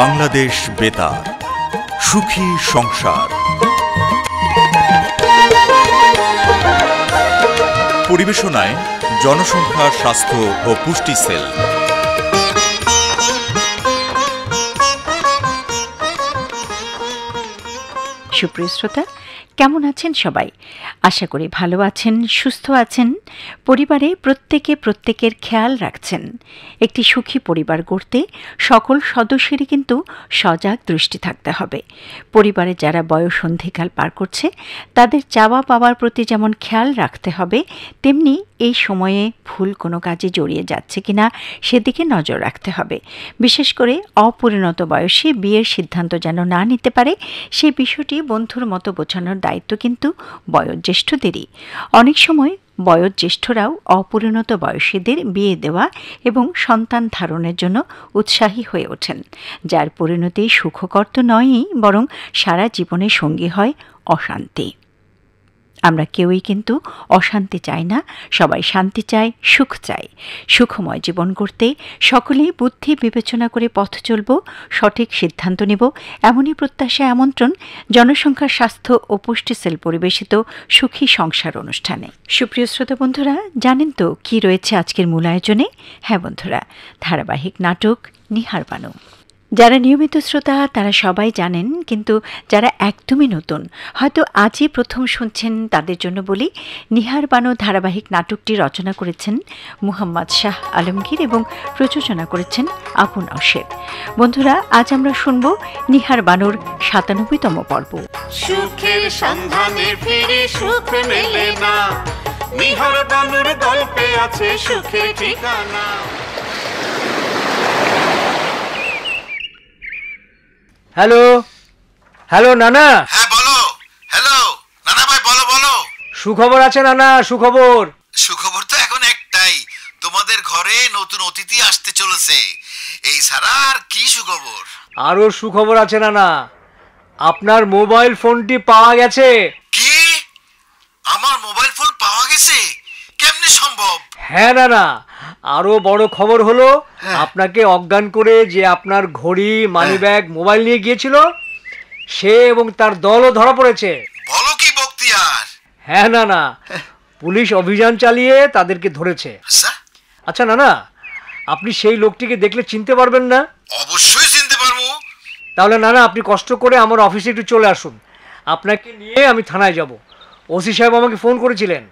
বাংলাদেশ বেতার সুখী সংসার। পরিবেশনায় জনসংখ্যা স্বাস্থ্য ও পুষ্টি সেল। সুপ্রিয় শ্রোতা কেমন আছেন সবাই? আশা করি ভালো আছেন, সুস্থ আছেন। পরিবারে প্রত্যেকে প্রত্যেকের খেয়াল রাখছেন। একটি সুখী পরিবার গড়তে সকল সদস্যেরই কিন্তু সজাগ দৃষ্টি থাকতে হবে। পরিবারে যারা বয়সন্ধিকাল পার করছে, তাদের চাওয়া পাওয়ার প্রতি যেমন খেয়াল রাখতে হবে, তেমনি এই সময়ে ভুল কোনো কাজে জড়িয়ে যাচ্ছে কিনা সেদিকে নজর রাখতে হবে। বিশেষ করে অপরিণত বয়সে বিয়ের সিদ্ধান্ত যেন না নিতে পারে সেই বিষয়টি বন্ধুর মতো বোঝানোর দায়িত্ব কিন্তু বয়োজ্যেষ্ঠদেরই। অনেক সময় বয়োজ্যেষ্ঠরাও অপরিণত বয়সীদের বিয়ে দেওয়া এবং সন্তান ধারণের জন্য উৎসাহী হয়ে ওঠেন, যার পরিণতি সুখকর তো নয়ই, বরং সারা জীবনে সঙ্গী হয় অশান্তি। আমরা কেউই কিন্তু অশান্তি চাই না, সবাই শান্তি চায় সুখ চাই। সুখময় জীবন করতে সকলেই বুদ্ধি বিবেচনা করে পথ চলব, সঠিক সিদ্ধান্ত নেব, এমনই প্রত্যাশা আমন্ত্রণ জনসংখ্যার স্বাস্থ্য ও পুষ্টি সেল পরিবেশিত সুখী সংসার অনুষ্ঠানে। সুপ্রিয় শ্রোতা বন্ধুরা, জানেন তো কি রয়েছে আজকের মূল আয়োজনে? হ্যাঁ বন্ধুরা, ধারাবাহিক নাটক নিহার বানু। যারা নিয়মিত শ্রোতা, তারা সবাই জানেন, কিন্তু যারা একদমই নতুন, হয়তো আজই প্রথম শুনছেন তাদের জন্য বলি, নিহার বানো ধারাবাহিক নাটকটি রচনা করেছেন মুহাম্মদ শাহ আলমগীর এবং প্রযোজনা করেছেন আপন অশের। বন্ধুরা, আজ আমরা শুনব নিহার বানোর সাতানব্বইতম পর্ব। সুখ নিহার গল্পে আছে ঠিকানা। হ্যালো? হ্যালো নানা? হ্যাঁ বলো। হ্যালো নানা ভাই বলো বলো। সুখবর আছে নানা? সুখবর? সুখবর তো এখন একটাই। তোমাদের ঘরে নতুন অতিথি আসতে চলেছে। এই ছাড়া আর কি সুখবর? আরও সুখবর আছে নানা। আপনার মোবাইল ফোনটি পাওয়া গেছে? কি? আমার মোবাইল ফোন পাওয়া গেছে? কেমনে সম্ভব? হ্যাঁ নানা। আরও বড় খবর হলো হ্যাঁ। আপনাকে অজ্ঞান করে যে আপনার ঘড়ি মানিব্যাগ মোবাইল নিয়ে গিয়েছিল সে এবং তার দলও ধরা পড়েছে। বলো কি বক্তিয়ার? হ্যাঁ নানা পুলিশ অভিযান চালিয়ে তাদেরকে ধরেছে। আচ্ছা। না না। আপনি সেই লোকটিকে দেখলে চিনতে পারবেন না। অবশ্যই চিনতে পারব। তাহলে না না আপনি কষ্ট করে আমার অফিসে একটু চলে আসুন। আপনাকে নিয়ে আমি থানায় যাব। ওসি সাহেব আমাকে ফোন করেছিলেন।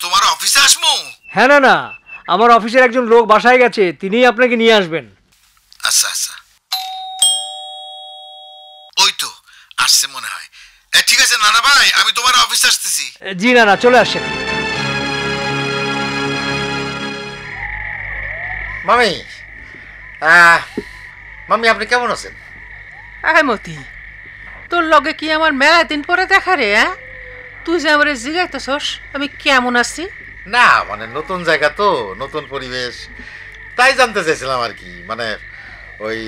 তোমার অফিসে আসমু? হ্যাঁ না না। আমার অফিসের একজন লোক বাসায় গেছে তিনিই আপনাকে নিয়ে আসবেন। আচ্ছা আচ্ছা। ওই তো আসছে মনে হয়। এ, ঠিক আছে নানা ভাই আমি তোমার অফিসে আসতেছি। জি না না চলে আসেন মামি মামি আপনি কেমন আছেন? আয় মতি তোর লগে কি আমার মেলা দিন পরে দেখা রে হ্যাঁ? তুই যে আমার জিগাইতেছস আমি কেমন আছি? না মানে নতুন জায়গা তো নতুন পরিবেশ। তাই জানতে চাইছিলাম আর কি মানে ওই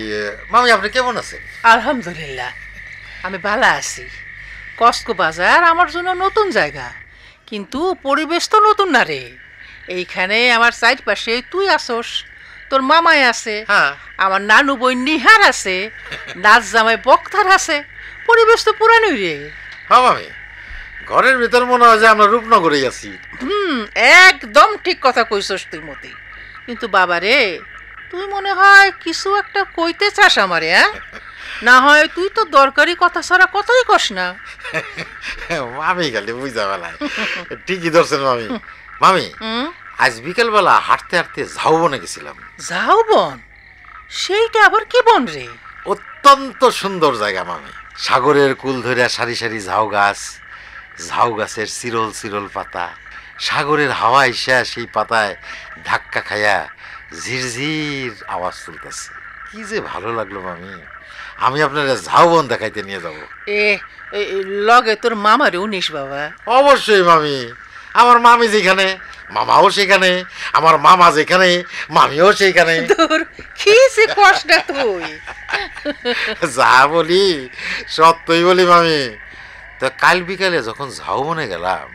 মামি আপনি কেমন আছেন? আলহামদুলিল্লাহ আমি ভালো আছি। কস্কো বাজার আমার জন্য নতুন জায়গা কিন্তু পরিবেশ তো নতুন না রে। এইখানে আমার সাইড পাশে তুই আসস তোর মামাই আছে হ্যাঁ। আমার নানু বই নিহার আছে নাচ জামাই বক্তার আছে পরিবেশ তো পুরানোই রে। হ্যাঁ মামি। ঘরের ভিতর মনে হয় যে আমরা রূপনগরে আছি। হুম একদম ঠিক কথা কইছস তুই মতি। কিন্তু বাবা রে তুই মনে হয় কিছু একটা কইতে চাস আমারে হ্যাঁ না হয় তুই তো দরকারি কথা ছাড়া কথাই কস না। মামি খালি বুঝা বেলায় ঠিকই ধরছেন মামি। মামি আজ বিকেলবেলা হাঁটতে হাঁটতে ঝাউবনে গেছিলাম। যাও বন? সেইটা আবার কি বন রে? অত্যন্ত সুন্দর জায়গা মামি। সাগরের কুল ধরিয়া সারি সারি ঝাউ গাছ ঝাউ গাছের চিরল চিরল পাতা সাগরের হাওয়া এসা সেই পাতায় ধাক্কা খায়া ঝিরঝির আওয়াজ তুলতেছে। কি যে ভালো লাগল মামি। আমি আপনার ঝাউবন দেখাইতে নিয়ে যাব। এ লগে তোর মামারে উনিস বাবা। অবশ্যই মামি। আমার মামি যেখানে মামাও সেখানে আমার মামা যেখানে মামিও সেইখানে। তোর কি যে কস তুই। যা বলি সত্যই বলি মামি। তো কাল বিকালে যখন ঝাউবনে গেলাম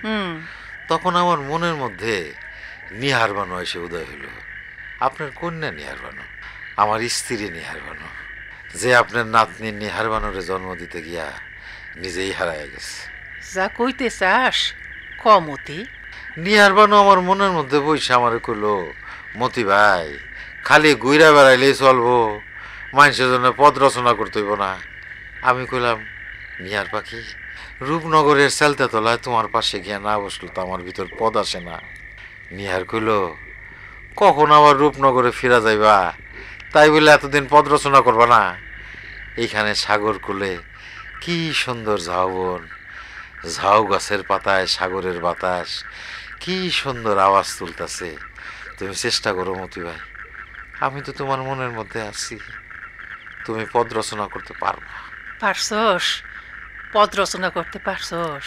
তখন আমার মনের মধ্যে নিহার বানু এসে উদয় হইল আপনার কন্যা নিহার বানু আমার স্ত্রী নিহার বানু যে আপনার নাতনি নিহার বানরে জন্ম দিতে গিয়া নিজেই হারায় গেছে। যা কইতে চাস কমতি নিহার বানু আমার মনের মধ্যে বইসে আমার কইলো মতি ভাই খালি গুইরা বেড়াইলেই চলবো মানুষের জন্য পদ রচনা করতে হইব না। আমি কইলাম নিহার পাখি রূপনগরের তলায় তোমার পাশে গিয়া না বসল তো আমার ভিতর পদ আসে না। নিহার কইল, কখন আবার রূপনগরে ফিরা যাইবা? তাই বলে এতদিন পদ রচনা করবা না? এইখানে সাগর কুলে কি সুন্দর ঝাউবন, ঝাউ গাছের পাতায় সাগরের বাতাস, কি সুন্দর আওয়াজ তুলতেছে। তুমি চেষ্টা করো মতি ভাই, আমি তো তোমার মনের মধ্যে আছি। তুমি পদ রচনা করতে পারবা। পারছস? পদ রচনা করতে পারছস?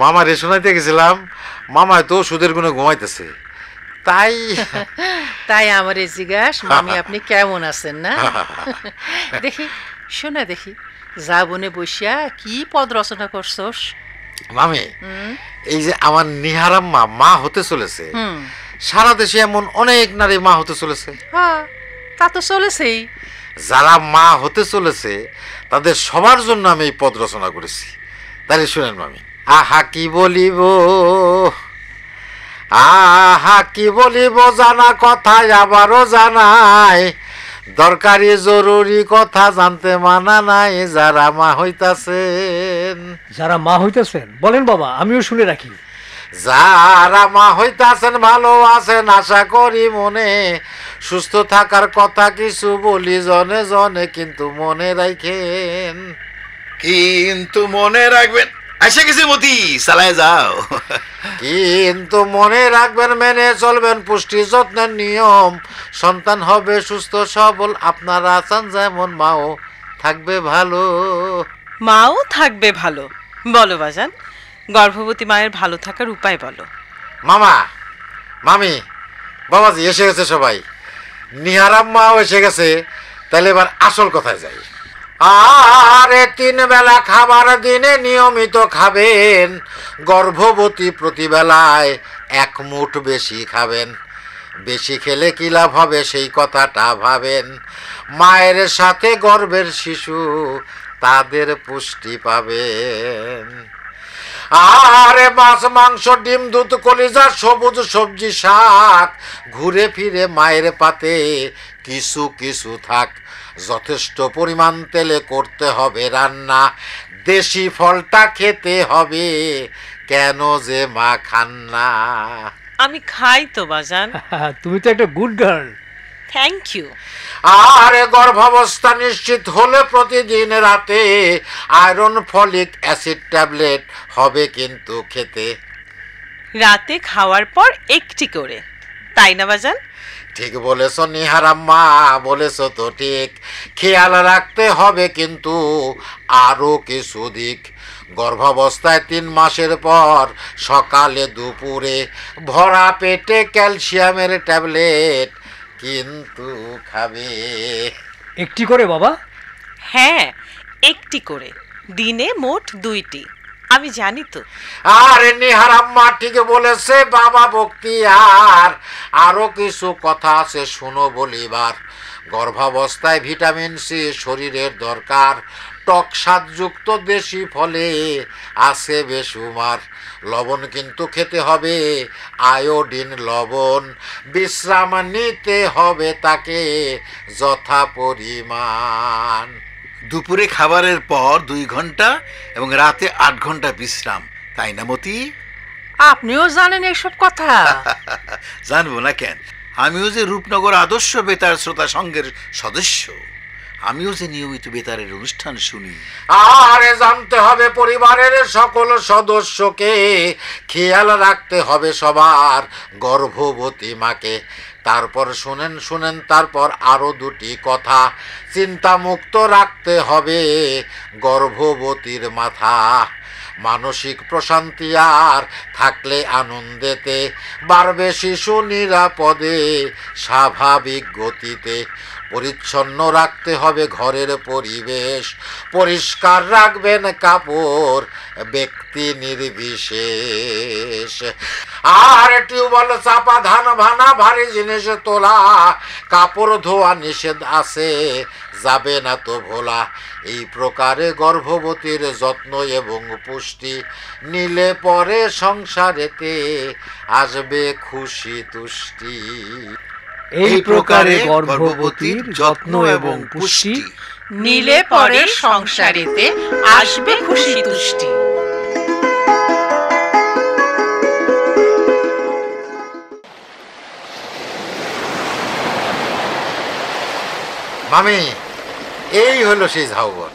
মামা রে শোনাইতে গেছিলাম মামায় তো সুদের গুণে ঘুমাইতেছে। তাই তাই আমার এই জিজ্ঞাস মামি আপনি কেমন আছেন না? দেখি শোনা দেখি যা বনে বসিয়া কি পদ রচনা করছস? মামি এই যে আমার নিহারাম্মা মা হতে চলেছে। সারা দেশে এমন অনেক নারী মা হতে চলেছে। হ্যাঁ তা তো চলেছেই। যারা মা হতে চলেছে তাদের সবার জন্য আমি এই পদ রচনা করেছি। তাহলে শুনেন মামি। আহা কি বলিব? আহা কি বলিব জানা কথা আবারও জানাই। দরকারি জরুরি কথা জানতে মানা নাই যারা মা হইতাছেন। যারা মা হইতেছেন বলেন বাবা আমিও শুনে রাখি। যারা মা হইতাছেন ভালো আছেন আশা করি মনে। সুস্থ থাকার কথা কিছু বলি জনে জনে কিন্তু মনে রাখেন। কিন্তু মনে রাখবেন এসে গেছে মতি চালায় যাও। কিন্তু মনে রাখবেন মেনে চলবেন পুষ্টি যত্নের নিয়ম। সন্তান হবে সুস্থ সবল আপনারা আছেন যেমন মাও থাকবে ভালো। মাও থাকবে ভালো। বলো বাজান গর্ভবতী মায়ের ভালো থাকার উপায় বলো। মামা মামি বাবাজি এসে গেছে সবাই। নিহারাম্মাও এসে গেছে, তাহলে এবার আসল কথায় যাই। আরে তিন বেলা খাবার দিনে নিয়মিত খাবেন, গর্ভবতী প্রতিবেলায় এক মুঠ বেশি খাবেন। বেশি খেলে কি লাভ হবে সেই কথাটা ভাবেন। মায়ের সাথে গর্ভের শিশু, তাদের পুষ্টি পাবেন। আরে মাছ মাংস ডিম দুধ কলিজা সবুজ সবজি শাক। ঘুরে ফিরে মায়ের পাতে কিছু কিছু থাক। যথেষ্ট পরিমাণ তেলে করতে হবে রান্না। দেশি ফলটা খেতে হবে। কেন যে মা খান না। আমি খাই তো বাজান। তুমি তো একটা গুড গার্ল থ্যাংক ইউ আরে গর্ভাবস্থা নিশ্চিত হলে প্রতিদিন রাতে আয়রন ফলিক অ্যাসিড ট্যাবলেট হবে কিন্তু খেতে। রাতে খাওয়ার পর একটি করে। তাই না বাজান? ঠিক বলেছ নিহারাম্মা বলেছ তো ঠিক। খেয়াল রাখতে হবে কিন্তু আরও কিছু দিক। গর্ভাবস্থায় তিন মাসের পর সকালে দুপুরে ভরা পেটে ক্যালসিয়ামের ট্যাবলেট কিন্তু খাবে। একটি করে বাবা? হ্যাঁ একটি করে। দিনে মোট দুইটি। আমি জানি তো। আরে নিহারাম্মা ঠিক বলেছে বাবা ভক্তি আর আরও কিছু কথা আছে শুনো বলিবার। গর্ভাবস্থায় ভিটামিন সি শরীরের দরকার। টক স্বাদযুক্ত দেশি ফলে আছে বেসুমার লবণ কিন্তু খেতে হবে আয়োডিন লবণ। বিশ্রাম নিতে হবে তাকে যথা পরিমাণ। দুপুরে খাবারের পর দুই ঘণ্টা এবং রাতে আট ঘণ্টা বিশ্রাম তাই না মতি? আপনিও জানেন এইসব কথা। জানব না কেন? আমিও যে রূপনগর আদর্শ বেতার শ্রোতা সংঘের সদস্য। আমিও যে নিয়মিত বেতারের অনুষ্ঠান শুনি। আরে জানতে হবে পরিবারের সকল সদস্যকে, খেয়াল রাখতে হবে সবার গর্ভবতী মাকে। তারপর শুনেন শুনেন, তারপর আরও দুটি কথা। চিন্তামুক্ত রাখতে হবে গর্ভবতীর মাথা। মানসিক প্রশান্তি আর থাকলে আনন্দেতে। বাড়বে শিশু নিরাপদে, স্বাভাবিক গতিতে। পরিচ্ছন্ন রাখতে হবে ঘরের পরিবেশ। পরিষ্কার রাখবেন কাপড়, ব্যক্তি নির্বিশেষ। আর টিউবওয়েল চাপা, ধান ভানা, ভারী জিনিস তোলা, কাপড় ধোয়া নিষেধ আছে, যাবে না তো ভোলা। এই প্রকারে গর্ভবতীর যত্ন এবং পুষ্টি নিলে পরে সংসারেতে আসবে খুশি তুষ্টি। এই প্রকারে গর্ভবতীর যত্ন এবং পুষ্টি নিলে পরে সংসারেতে আসবে খুশি তুষ্টি। মামি এই হলো সেই ঝাউবন।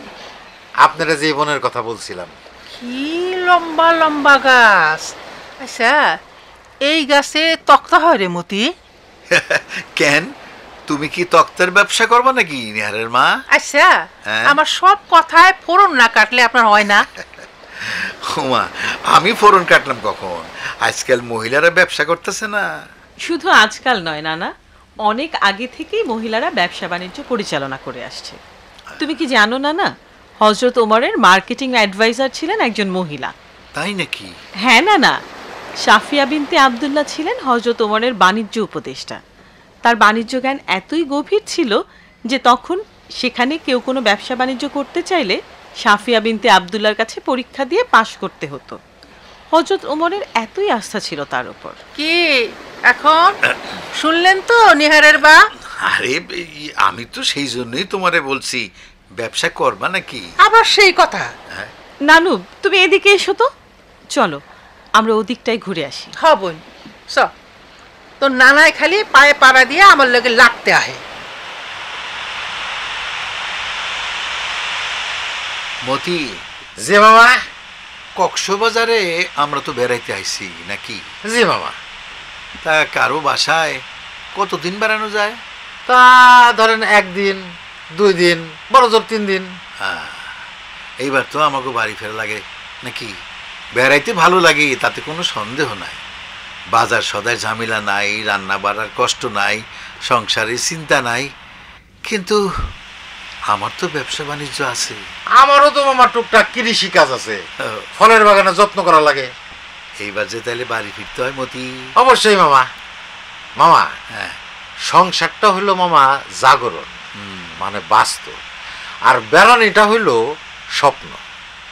আপনারা যে বনের কথা বলছিলাম। কি লম্বা লম্বা গাছ। আচ্ছা এই গাছে তক্তা হয় রে মতি। কেন? তুমি কি তক্তের ব্যবসা করবে নাকি নিহারের মা? আচ্ছা হ্যাঁ? আমার সব কথায় ফোড়ন না কাটলে আপনার হয় না। ওমা আমি ফোরন কাটলাম কখন? আজকাল মহিলারা ব্যবসা করতেছে না। শুধু আজকাল নয় নানা। অনেক আগে থেকেই মহিলারা ব্যবসা বাণিজ্য পরিচালনা করে আসছে। তুমি কি জানো না না হজরত ওমরের মার্কেটিং অ্যাডভাইজার ছিলেন একজন মহিলা। তাই নাকি? হ্যাঁ না না সাফিয়া বিনতে আবদুল্লাহ ছিলেন হজরত ওমরের বাণিজ্য উপদেষ্টা। তার বাণিজ্য জ্ঞান এতই গভীর ছিল যে তখন সেখানে কেউ কোনো ব্যবসা বাণিজ্য করতে চাইলে সাফিয়া বিনতে আবদুল্লার কাছে পরীক্ষা দিয়ে পাশ করতে হতো। হজরত ওমরের এতই আস্থা ছিল তার উপর। কি? এখন? শুনলেন তো নিহারের বা? আরে আমি তো সেই জন্যই তোমারে বলছি ব্যবসা করবা নাকি? আবার সেই কথা? নানু তুমি এদিকে এসো তো। চলো। আমরা ওদিকটাই ঘুরে আসি। হবই চ। তো নানায় খালি পায়ে পাড়া দিয়ে আমার লগে লাগতে আহে। মতি জি মামা কক্সবাজারে আমরা তো বেড়াইতে আইছি নাকি? জি মামা তা কারও বাসায় কতদিন বেড়ানো যায়? তা ধরেন একদিন দুই দিন বড় জোর তিন দিন। হ্যাঁ, এইবার তো আমাকে বাড়ি ফেরা লাগে নাকি? বেড়াইতে ভালো লাগে তাতে কোনো সন্দেহ নাই। বাজার সদায় ঝামেলা নাই রান্না বাড়ার কষ্ট নাই সংসারের চিন্তা নাই। কিন্তু আমার তো ব্যবসা বাণিজ্য আছে। আমারও তো মামা টুকটাক কৃষি কাজ আছে। ফলের বাগানে যত্ন করা লাগে। এইবার যে তাহলে বাড়ি ফিরতে হয় মতি। অবশ্যই মামা। মামা হ্যাঁ। সংসারটা হইল মামা জাগরণ মানে বাস্তব। আর বেড়ানিটা হইল স্বপ্ন।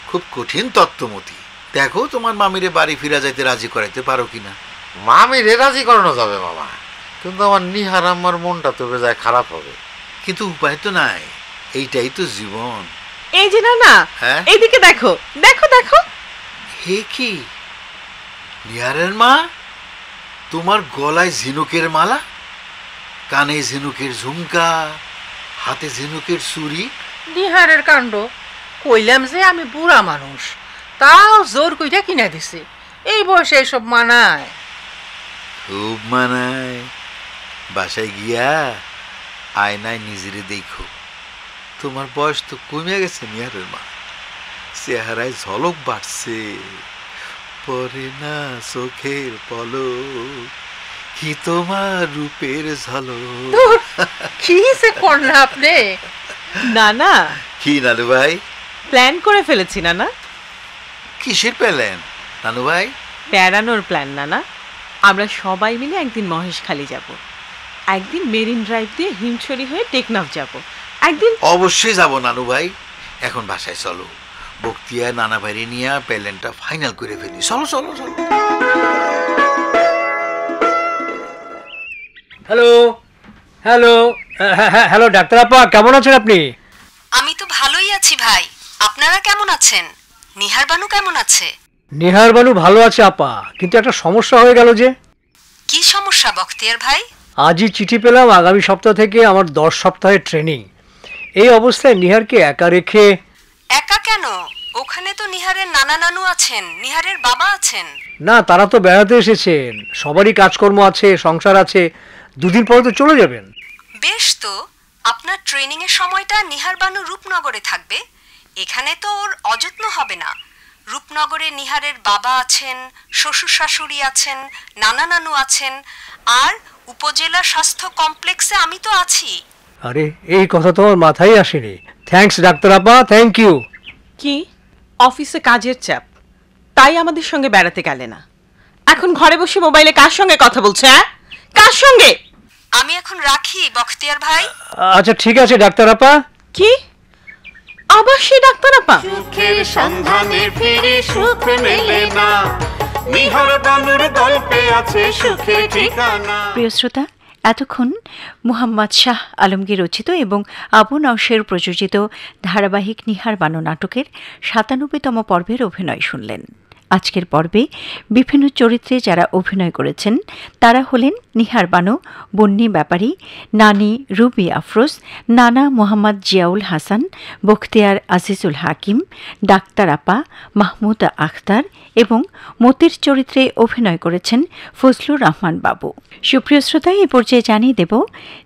খুব কঠিন তত্ত্বমতি দেখো তোমার মামিরে বাড়ি ফিরা যাইতে রাজি করাইতে পারো কিনা। মামিরে রাজি করানো যাবে মামা কিন্তু আমার নিহার আমার মনটা তো বেজায় খারাপ হবে। কিন্তু উপায় তো নাই এইটাই তো জীবন। এই যে না না হ্যাঁ? এইদিকে দেখো দেখো দেখো। হে কি? নিহারের মা? তোমার গলায় ঝিনুকের মালা? কানে ঝিনুকের ঝুমকা? হাতে ঝিনুকের চুড়ি নিহারের কাণ্ড কইলাম যে আমি বুড়া মানুষ। তাও জোর কইরা কিনা দিছে। এই বয়সে এইসব মানায়। খুব মানায়। বাসায় গিয়া আয়নায় নিজেরে দেখো। তোমার বয়স তো কমে গেছে নিহারের মা। চেহারায় ঝলক বাড়ছে। পরে না চোখের পলক কি তোমার রূপের ঝলক? কি সে করনা আপনি? না না কি নানু ভাই? প্ল্যান করে ফেলেছি না না কিসের পেলেন নানু ভাই? বেড়ানোর প্ল্যান না না আমরা সবাই মিলে একদিন মহেশখালী যাব। একদিন মেরিন ড্রাইভ দিয়ে হিমছড়ি হয়ে টেকনাফ যাব। একদিন অবশ্যই যাব নানু ভাই। এখন বাসায় চলো। বক্তিয়া নানা ভাইরে নিয়ে প্যালেনটা ফাইনাল করে ফেলি। চলো চলো চলো। হ্যালো? হ্যালো? হ্যালো ডাক্তার আপা কেমন আছেন আপনি? আমি তো ভালোই আছি ভাই। আপনারা কেমন আছেন? নিহার বানু কেমন আছে? নেহার বানু ভালো আছে আপা। কিন্তু একটা সমস্যা হয়ে গেল যে। কি সমস্যা বখতিয়ার ভাই? আজই চিঠি পেলাম আগামী সপ্তাহ থেকে আমার দশ সপ্তাহের ট্রেনিং। এই অবস্থায় নিহারকে একা রেখে একা কেন? ওখানে তো নিহারের নানা নানু আছেন নিহারের বাবা আছেন। না তারা তো বেড়াতে এসেছেন। সবারই কাজকর্ম আছে সংসার আছে। দুদিন পরে তো চলে যাবেন। বেশ তো আপনার ট্রেনিং এর সময়টা নিহার বানু রূপনগরে থাকবে। এখানে তো ওর অযত্ন হবে না। রূপনগরে নিহারের বাবা আছেন শ্বশুর শাশুড়ি আছেন নানা নানু আছেন আর উপজেলা স্বাস্থ্য কমপ্লেক্সে আমি তো আছি। আরে এই কথা তো আমার মাথায় আসেনি। থ্যাঙ্কস ডাক্তার আপা থ্যাংক ইউ কি? অফিসে কাজের চাপ। তাই আমাদের সঙ্গে বেড়াতে গেলে না। এখন ঘরে বসে মোবাইলে কার সঙ্গে কথা বলছে হ্যাঁ? কার সঙ্গে? আমি এখন রাখি বখতিয়ার ভাই। আচ্ছা ঠিক আছে ডাক্তার আপা। কি? আবার সে ডাক্তার আপা? সুখের সন্ধানে ফিরে সুখ মেলে না। নিহার বানুর গল্পে আছে সুখের ঠিকানা। প্রিয় শ্রোতা এতক্ষণ মুহাম্মদ শাহ আলমগীর রচিত এবং আবু নওশের প্রযোজিত ধারাবাহিক নিহার বানু নাটকের সাতানব্বইতম পর্বের অভিনয় শুনলেন। আজকের পর্বে বিভিন্ন চরিত্রে যারা অভিনয় করেছেন, তারা হলেন নিহার বানু, বন্নি ব্যাপারী, নানি রুবি আফরোজ, নানা মোহাম্মদ জিয়াউল হাসান, বখতিয়ার আজিজুল হাকিম, ডাক্তার আপা, মাহমুদা আখতার এবং মতির চরিত্রে অভিনয় করেছেন ফজলুর রহমান বাবু। সুপ্রিয় শ্রোতা, এ পর্যায়ে জানিয়ে দেব,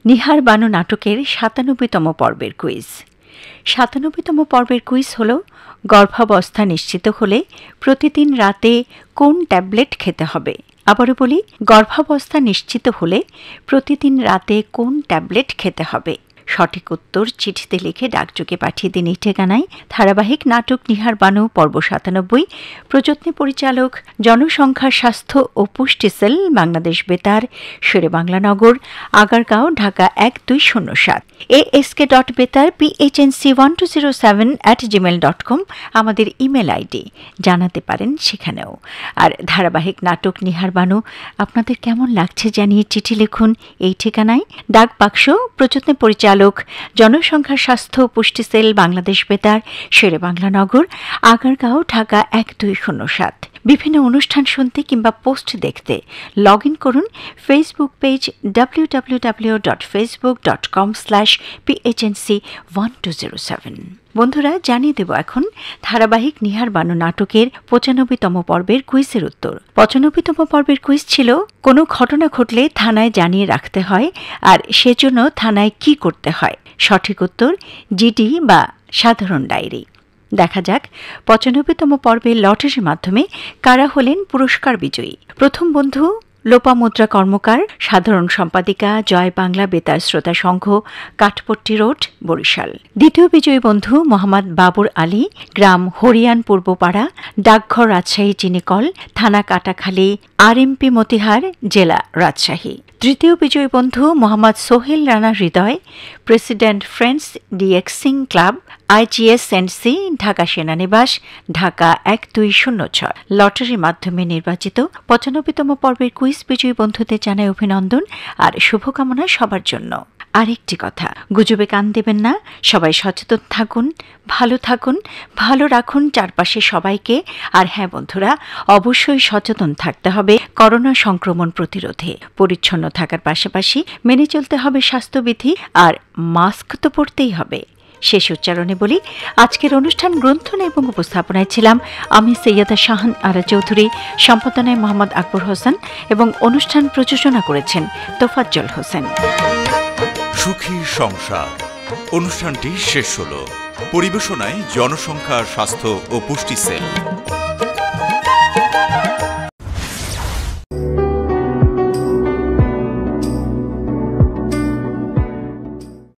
নিহার বানু নাটকের সাতানব্বইতম পর্বের কুইজ সাতানব্বইতম পর্বের কুইজ হল গর্ভাবস্থা নিশ্চিত হলে প্রতিদিন রাতে কোন ট্যাবলেট খেতে হবে? আবারও বলি, গর্ভাবস্থা নিশ্চিত হলে প্রতিদিন রাতে কোন ট্যাবলেট খেতে হবে? সঠিক উত্তর চিঠিতে লিখে ডাকযোগে পাঠিয়ে দিন এই ঠিকানায়। ধারাবাহিক নাটক নিহার বানু, পর্ব সাতানব্বই। প্রযত্নে পরিচালক, জনসংখ্যা, স্বাস্থ্য ও পুষ্টি সেল, বাংলাদেশ বেতার শেরে বাংলানগর আগারগাঁও, ঢাকা এক দুই শূন্য সাত। A ASK dot Betar PHNC one two zero seven at Gmail dot com আমাদের ইমেল আইডি। জানাতে পারেন সেখানেও। আর ধারাবাহিক নাটক নিহার বানু, আপনাদের কেমন লাগছে জানিয়ে চিঠি লিখুন এই ঠিকানায়। ডাক বাক্স প্রযত্নে পরিচালক জনসংখ্যা স্বাস্থ্য পুষ্টি সেল বাংলাদেশ বেতার, শেরে বাংলানগর আগারগাঁও, ঢাকা এক দুই শূন্য সাত। বিভিন্ন অনুষ্ঠান শুনতে কিংবা পোস্ট দেখতে লগ ইন করুন Facebook page W W W dot Facebook dot com slash PHNC one two zero seven বন্ধুরা, জানিয়ে দেব এখন ধারাবাহিক নিহার বানু নাটকের পঁচানব্বইতম পর্বের কুইজের উত্তর। পঁচানব্বইতম পর্বের কুইজ ছিল, কোনো ঘটনা ঘটলে থানায় জানিয়ে রাখতে হয় আর সেজন্য থানায় কি করতে হয়। সঠিক উত্তর, জিডি বা সাধারণ ডায়েরি। দেখা যাক, পঁচানব্বইতম পর্বে লটারির মাধ্যমে কারা হলেন পুরস্কার বিজয়ী। প্রথম বন্ধু লোপামুদ্রা কর্মকার, সাধারণ সম্পাদিকা, জয় বাংলা বেতার শ্রোতা সংঘ, কাঠপট্টি রোড, বরিশাল। দ্বিতীয় বিজয়ী বন্ধু মোহাম্মদ বাবুর আলী, গ্রাম হরিয়ান পূর্বপাড়া, ডাকঘর রাজশাহী চিনিকল, থানা কাটাখালী আর এমপি মতিহার, জেলা রাজশাহী। তৃতীয় বিজয়ী বন্ধু Mohammad Sohel Rana Hridoy, president friends DXing club IGSNC Dhaka সেনানিবাস, Dhaka এক দুই শূন্য ছয়। লটারির মাধ্যমে নির্বাচিত পঁচানব্বইতম পর্বের কুইজ বিজয়ী বন্ধুদের জানায় অভিনন্দন আর শুভকামনা সবার জন্য। আরেকটি কথা, গুজবে কান দেবেন না, সবাই সচেতন থাকুন, ভালো থাকুন, ভালো রাখুন চারপাশে সবাইকে, আর হ্যাঁ বন্ধুরা, অবশ্যই সচেতন থাকতে হবে করোনা সংক্রমণ প্রতিরোধে, পরিচ্ছন্ন থাকার পাশাপাশি মেনে চলতে হবে স্বাস্থ্যবিধি, আর মাস্ক তো পরতেই হবে। শেষ উচ্চারণে বলি, আজকের অনুষ্ঠান গ্রন্থন এবং উপস্থাপনায় ছিলাম আমি সৈয়দা শাহান আরা চৌধুরী, সম্পাদনায় মোহাম্মদ আকবর হোসেন এবং অনুষ্ঠান প্রযোজনা করেছেন তোফাজ্জল হোসেন। সুখী সংসার। অনুষ্ঠানটি শেষ হল। পরিবেশনায় জনসংখ্যা স্বাস্থ্য ও পুষ্টি সেল।